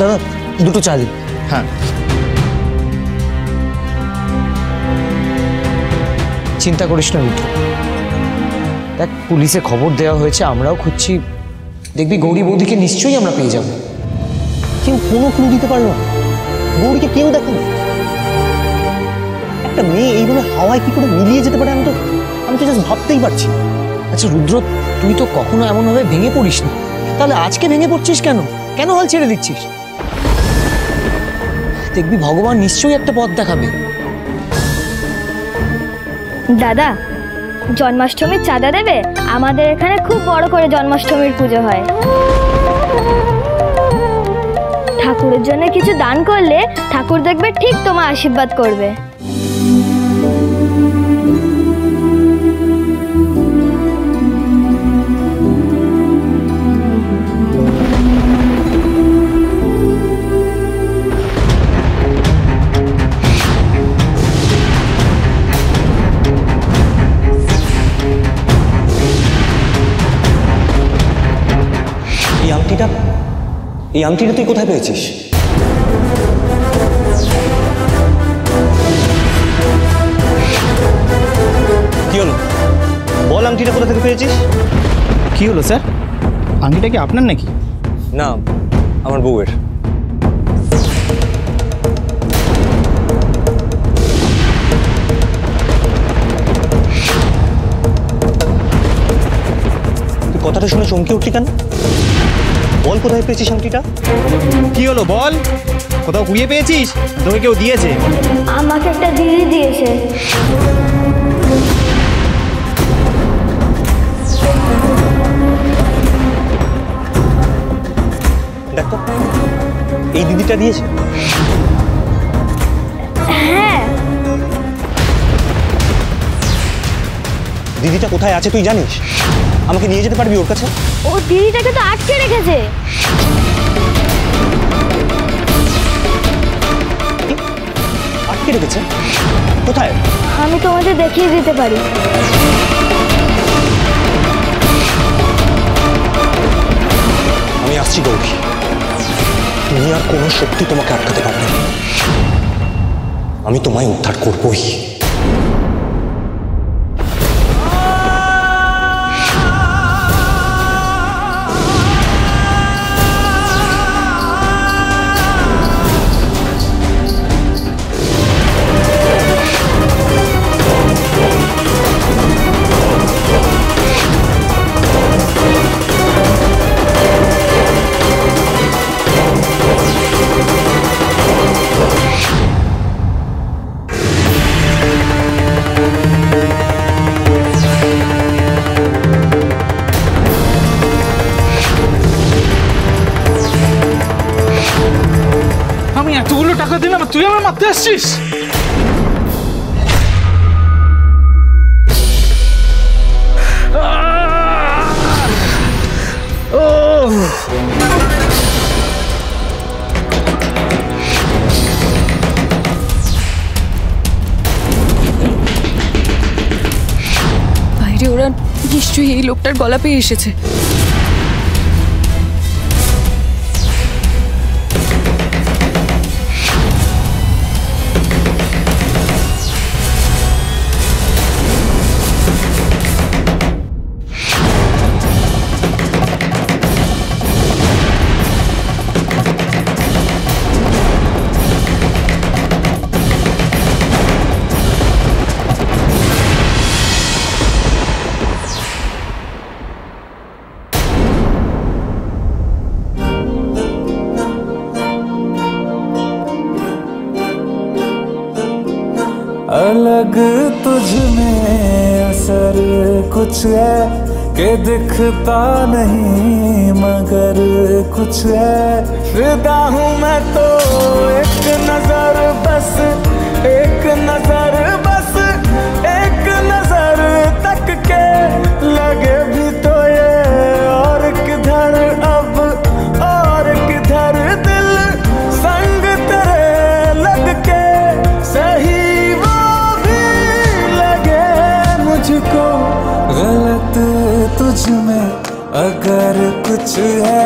দাদা দুটো চা দিন। হ্যাঁ। চিন্তা করিস না রুদ্র দেখ পুলিশে খবর দেওয়া হয়েছে আমরাও খুঁজছি। দেখবি গৌরী বৌদিকে নিশ্চয়ই আমরা পেয়ে যাব। কেউ কোনো ক্লু দিতে পারল না। গৌরীকে কেউ দেখো না একটা মেয়ে এইভাবে হাওয়ায় কি করে মিলিয়ে যেতে পারে আমি তো আমি তো জাস্ট ভাবতেই পারছি আচ্ছা রুদ্র তুই তো কখনো এমনভাবে ভেঙে পড়িস না তাহলে আজকে ভেঙে পড়ছিস কেন? কেন হাল ছেড়ে দিচ্ছিস? দেখবি ভগবান নিশ্চয়ই একটা পথ দেখাবে। দাদা, জন্মাষ্টমীর চাঁদা দেবে? আমাদের এখানে খুব বড় করে জন্মাষ্টমীর পুজো হয়। ঠাকুরের জন্য কিছু দান করলে ঠাকুর দেখবে ঠিক তোমার আশীর্বাদ করবে। এই আংটিটা তুই কোথায় পেয়েছিস? কি হলো? বল আংটিটা কোথা থেকে পেয়েছিস? কি হলো স্যার? আংটিটা কি আপনার নাকি? না আমার বউয়ের। কথাটা শুনে চমকে উঠলি কেন? বল কোথায় পেয়েছিস আংটিটা? কি হলো বল? কোথাও কুড়িয়ে পেয়েছিস? তোকে কেউ দিয়েছে। আমাকে একটা দিদি দিয়েছে। দেখ এই দিদিটা দিয়েছে। হ্যাঁ। দিদিটা কোথায় আছে তুই জানিস? আমাকে নিয়ে যেতে পারবি ওর কাছে? ও দিদিটাকে তো আটকে রেখেছে। আটকে রেখেছে? কোথায়? আমি তোমাদের দেখিয়ে দিতে পারি। আমি আসছি গৌরী। তুমি আর কোনো শক্তি তোমাকে আটকাতে পারবে না। আমি তোমায় উদ্ধার করবই। আসছিস বাইরে ওরা নিশ্চয়ই এই লোকটার গলা পেয়ে এসেছে। दिखता नहीं मगर कुछ to have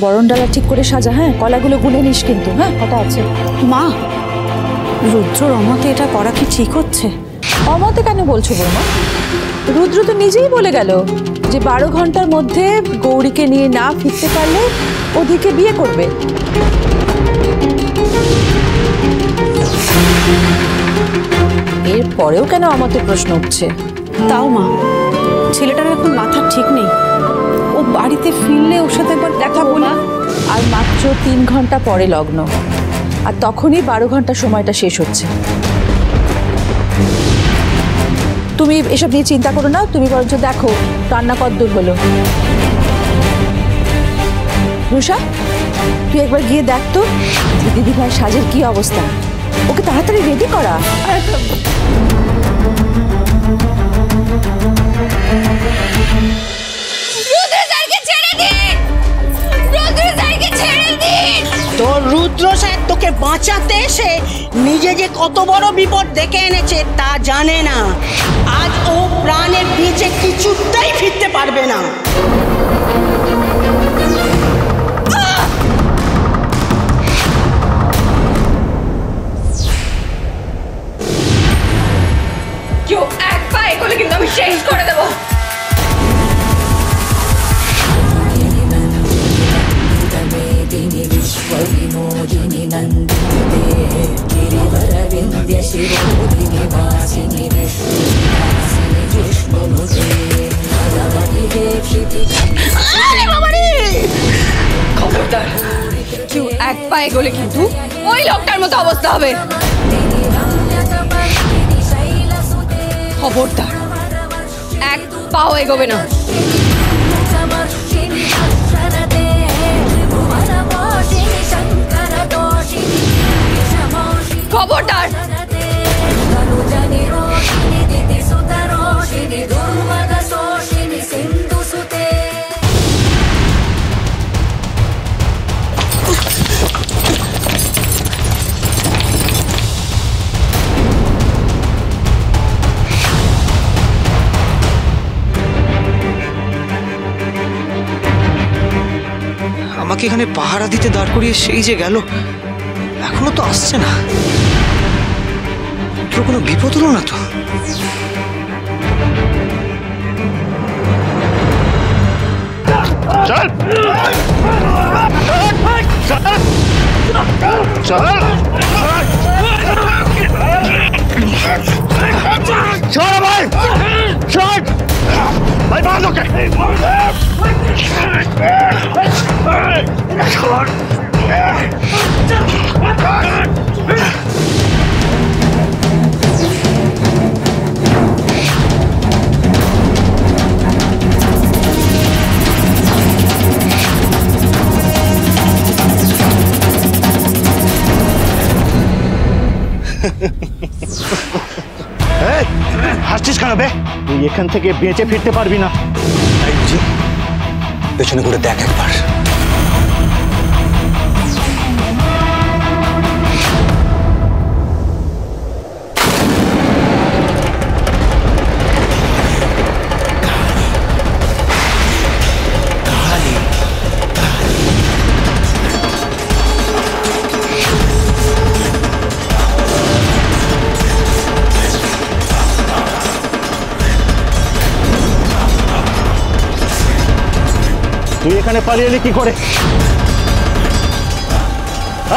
বরণ ডালা ঠিক করে সাজা হ্যাঁ? কলাগুলো গুনে নিস কিন্তু হ্যাঁ? কটা আছে? মা রুদ্র রমাকে এটা করা কি ঠিক হচ্ছে? অমতে কেন বলছো বৌমা? রুদ্র তো নিজেই বলে গেল যে বারো ঘণ্টার মধ্যে গৌরীকে নিয়ে না ফিরতে পারলে ওদিকে বিয়ে করবে। এর পরেও কেন আমাদের প্রশ্ন উঠছে? তাও মা ছেলেটার এখন মাথা ঠিক নেই। বাড়িতে ফিরলে ওর সাথে একবার দেখা বলা। আর মাত্র তিন ঘণ্টা পরে লগ্ন। আর তখনই বারো ঘণ্টা সময়টা শেষ হচ্ছে। তুমি এসব নিয়ে চিন্তা করো না, তুমি বরঞ্চ দেখো, রান্না কদ্দূর হলো। রুষা তুই একবার গিয়ে দেখ তো দিদি ভাই সাজের কি অবস্থা। ওকে তাড়াতাড়ি রেডি করা। রুদ্র রুদ্র স্যার তোকে বাঁচাতে এসে নিজে যে কত বড় বিপদ দেখে এনেছে তা জানে না। আজ ও প্রাণের পিছে কিছুটাই ফিরতে পারবে না। হবে। খবরদার। এক পাও এগোবে না। খবরদার। আমাকে এখানে পাহারা দিতে দাঁড় করিয়ে সেই যে গেল, এখনও তো আসছে না। তোর কোনো বিপদ হলো না তো? চল। চল। চল। ভাই চল। Blijf aan, Lokke! Ha ha ha. হাসছিস কেন বে? তুই এখান থেকে বেঁচে ফিরতে পারবি না। পেছনে ঘুরে দেখ একবার। তুই এখানে পালিয়ে এলি কি করে?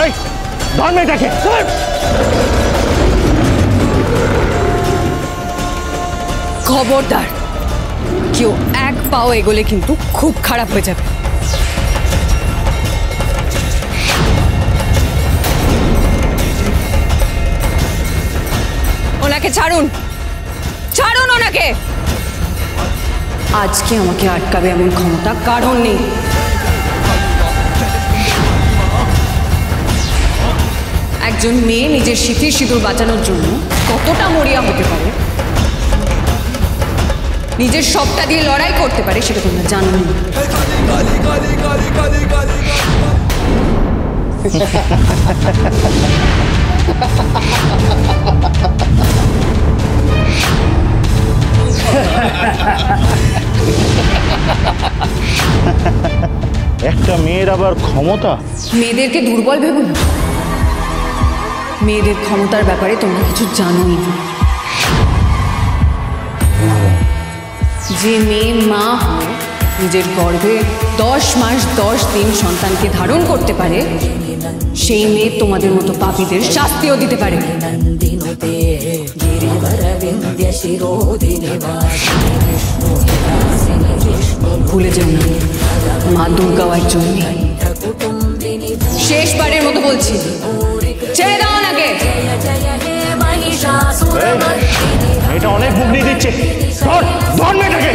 এই খবরদার। কেউ এক পাও এগোলে কিন্তু খুব খারাপ হয়ে যাবে। ওনাকে ছাড়ুন। ছাড়ুন ওনাকে! আজকে আমাকে আটকাবে এমন ক্ষমতা কারণ নেই। একজন মেয়ে নিজের স্মৃতির সিঁদুর বাঁচানোর জন্য কতটা মরিয়া হতে পারে? নিজের সবটা দিয়ে লড়াই করতে পারে সেটা তোমরা জানো না। একটা মেয়ের আবার ক্ষমতা? মেয়েদেরকে দুর্বল ভেবো না। মেয়েদের ক্ষমতার ব্যাপারে তোমরা কিছু জানোই না। যে মেয়ে মা নিজের গর্ভে দশ মাস দশ দিন সন্তানকে ধারণ করতে পারে সেই মেয়ে তোমাদের মতো পাপীদের শাস্তিও দিতে পারে। ভুলে যেও না। মা দুর্গাও একজন। শেষবারের মতো বলছি, ছেড়ে দাও নাকে এটা অনেক মুখ নিয়ে দিচ্ছে। ধর ধর মেয়েটাকে।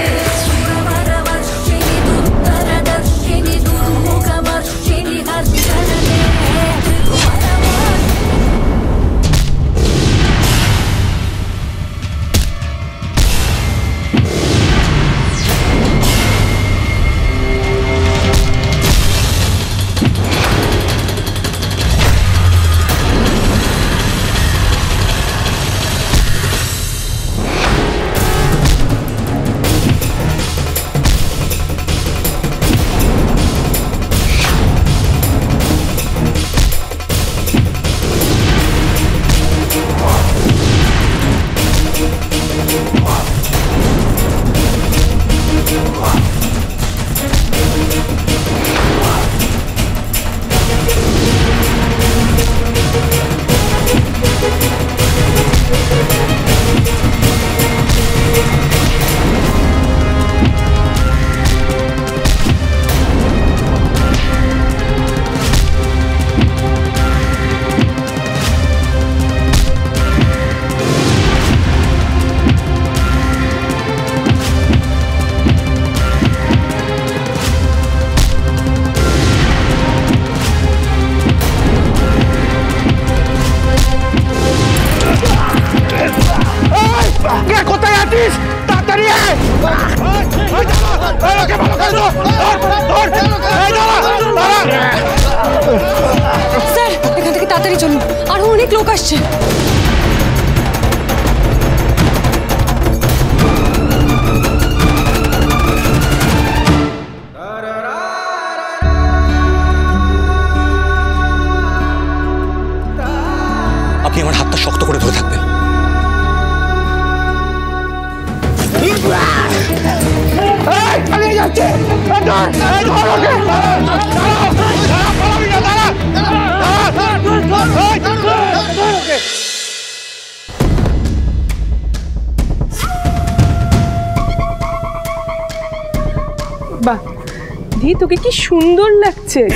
দি তোকে কি সুন্দর লাগছে।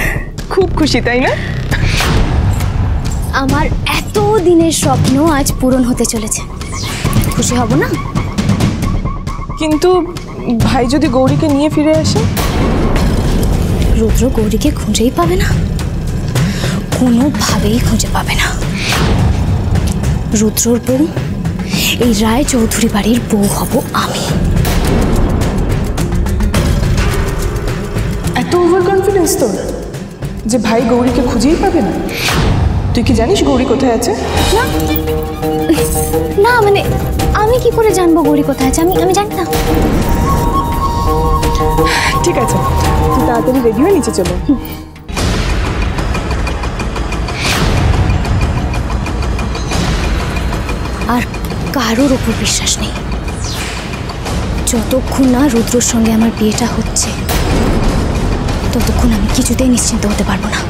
খুব খুশি তাই না? আমার এত দিনের স্বপ্ন আজ পূরণ হতে চলেছে। খুশি হব না? কিন্তু ভাই যদি গৌরীকে নিয়ে ফিরে আসে? রুদ্র গৌরীকে খুঁজেই পাবে না। কোনোভাবেই খুঁজে পাবে না। রুদ্রর বউ এই রায় চৌধুরী বাড়ির বউ হব আমি। কনফিডেন্স তোর যে ভাই গৌরীকে খুঁজেই পাবে না? তুই কি জানিস গৌরী কোথায় আছে? না। না মানে আমি কি করে জানব গৌরী কোথায় আছে? আমি আমি জানি না। ঠিক আছে তুই তাড়াতাড়ি রেডি হয়ে নিচে চলো। আর কারোর ওপর বিশ্বাস নেই। যতক্ষণ না রুদ্রর সঙ্গে আমার বিয়েটা হচ্ছে। ততক্ষণ আমি কিছুতেই নিশ্চিন্ত হতে পারব না।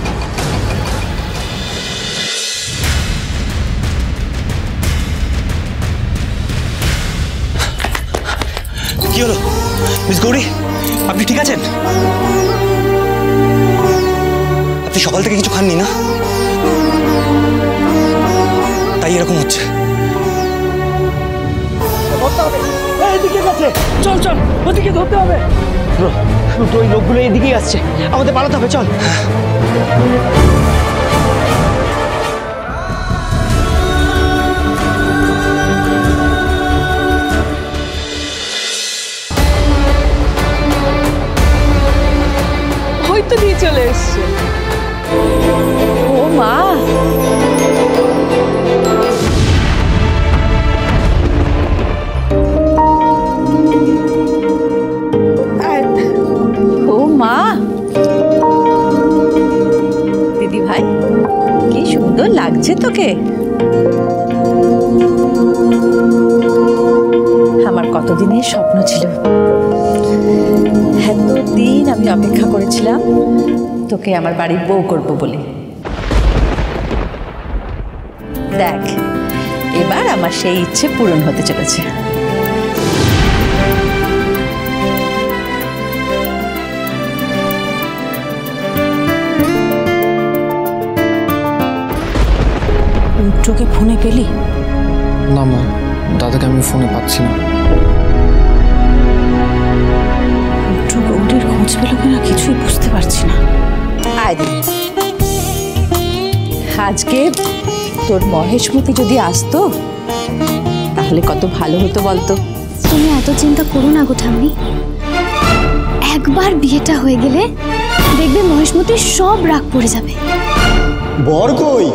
কি হলো? মিস গৌরী আপনি ঠিক আছেন? আপনি সকাল থেকে কিছু খাননি না? তাই এরকম হচ্ছে। চল চল ওদিকে ধরতে হবে। তো ওই লোকগুলো এদিকেই আসছে। আমাদের পালাতে হবে চল। তোকে আমার বাড়ির বউ করব বলে। দেখ এবার আমার সেই ইচ্ছে পূরণ হতে চলেছে। রুদ্রকে ফোনে পেলি? না মা দাদাকে আমি ফোনে পাচ্ছি না। আজকে তোর মহেশমতি যদি আসতো তাহলে কত ভালো হতো বলতো। তুমি এত চিন্তা করো না গো ঠাম্মি। একবার বিয়েটা হয়ে গেলে দেখবে মহেশমতির সব রাগ পড়ে যাবে। বর কই?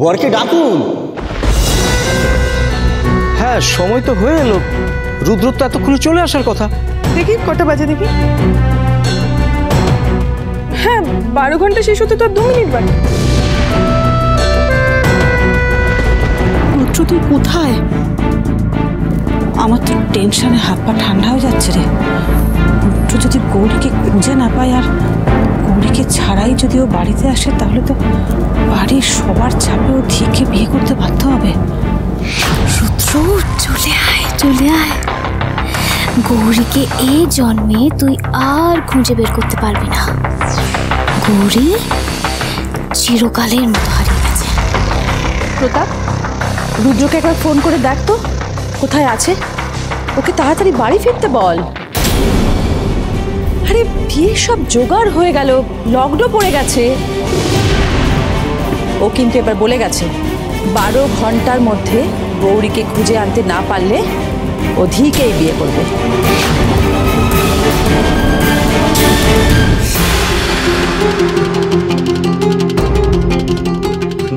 বরকে ডাকুন। হ্যাঁ সময় তো হয়ে এলো। রুদ্র তো এতক্ষণে চলে আসার কথা। দেখি কটা বাজে দেখি। হ্যাঁ বারো ঘণ্টা শেষ হতে তো আর দু মিনিট বাকি। তুই কোথায়? আমার তো টেনশনে হাত পা ঠান্ডা হয়ে যাচ্ছে রে। রুদ্র যদি গৌরীকে খুঁজে না পায় আর গৌরীকে ছাড়াই যদি ও বাড়িতে আসে তাহলে তো বাড়ির সবার চাপে ও ধিকে বিয়ে করতে বাধ্য হবে। রুদ্র চলে আয় চলে আয়। গৌরীকে এই জন্মে তুই আর খুঁজে বের করতে পারবি না। গৌরী চিরকালের মতো হারিয়ে গেছে। প্রতাপ রুদ্রকে একবার ফোন করে দেখ তো, কোথায় আছে? ওকে তাড়াতাড়ি বাড়ি ফিরতে বল। আরে বিয়ে সব জোগাড় হয়ে গেল লকডো পড়ে গেছে। ও কিন্তু এবার বলে গেছে, বারো ঘণ্টার মধ্যে গৌরীকে খুঁজে আনতে না পারলে অধিকেই বিয়ে করবে।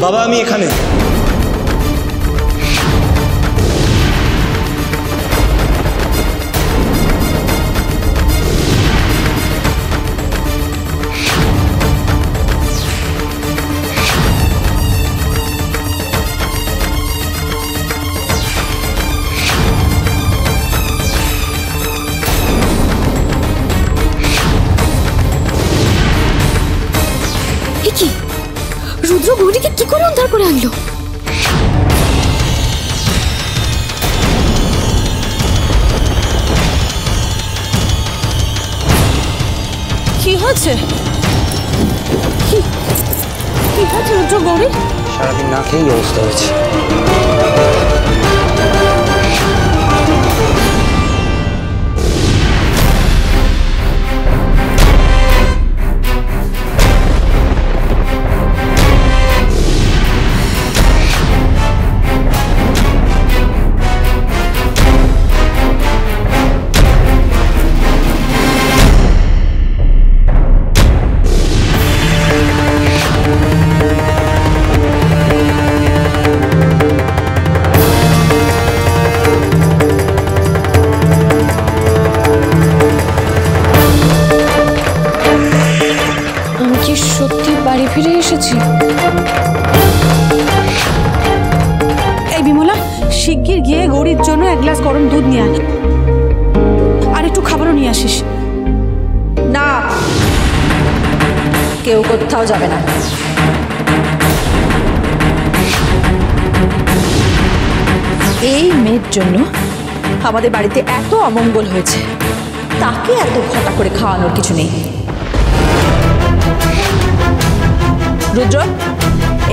বাবা, আমি এখানে। কি? রুদ্র গৌরীকে কি করে উদ্ধার করে আনলো? কি কি? হয়েছে রুদ্র গৌরী সারাদিন না খেয়েই অবস্থা হয়েছে। কোথাও যাবে না। এই মেয়ের জন্য আমাদের বাড়িতে এত অমঙ্গল হয়েছে। তাকে এত ঘটা করে খাওয়ানোর কিছু নেই। রুদ্র,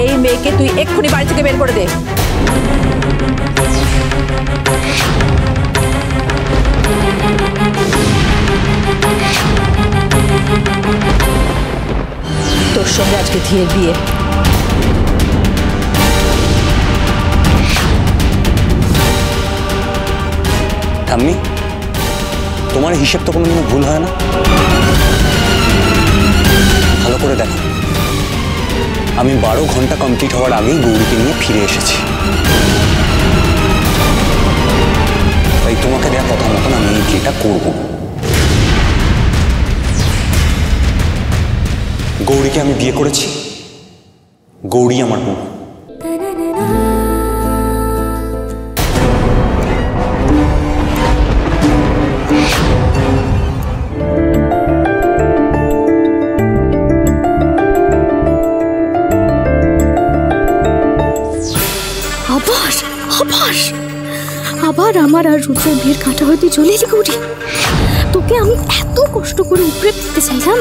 এই মেয়েকে তুই এক্ষুনি বাড়ি থেকে বের করে দে। তোর সঙ্গে আজকে ধীরের বিয়ে। ঠাম্মি, তোমার হিসেব তো কোনোদিনও ভুল হয় না। ভালো করে দেখো। আমি বারো ঘণ্টা কমপ্লিট হওয়ার আগেই গৌরীকে নিয়ে ফিরে এসেছি। তাই তোমাকে দেওয়া কথা মতন আমি বিয়েটা করব। গৌরীকে আমি বিয়ে করেছি। গৌরী আমার বউ। আবার আবার। আমার আর রুদ্রের বিয়ের কাটা হয়তো চলে এলি গৌরী। তোকে আমি এত কষ্ট করে উপরে দিতে চাইলাম।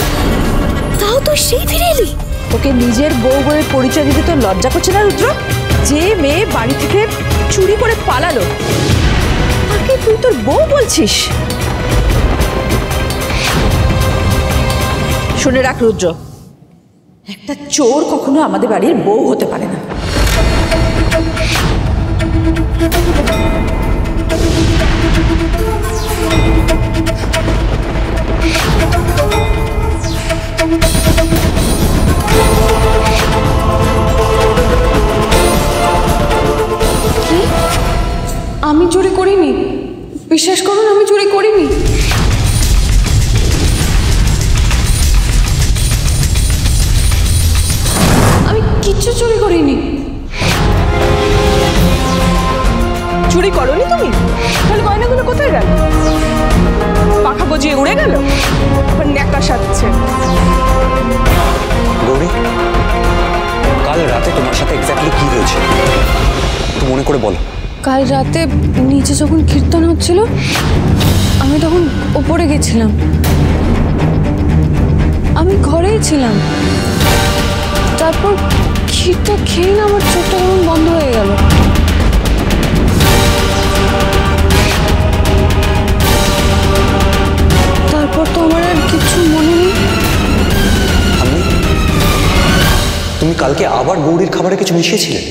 তাও তো সেই ফিরে এলি? তোকে নিজের বউ বউয়ের পরিচয় দিতে তোর লজ্জা করছে না, রুদ্র? যে মেয়ে বাড়ি থেকে চুরি করে পালালো, তাকে তুই তোর বউ বলছিস? শুনে রাখ, রুদ্র, একটা চোর কখনো আমাদের বাড়ির বউ হতে পারে করে বলো। কাল রাতে নিচে যখন কীর্তন হচ্ছিল আমি তখন ওপরে গেছিলাম। আমি ঘরেই ছিলাম। তারপর ক্ষীরটা খেয়ে না আমার চোখটা কেমন বন্ধ হয়ে গেল। তারপর তো আমার আর কিছু মনে নেই। তুমি কালকে আবার গৌরীর খাবারে কিছু মিশিয়েছিলে?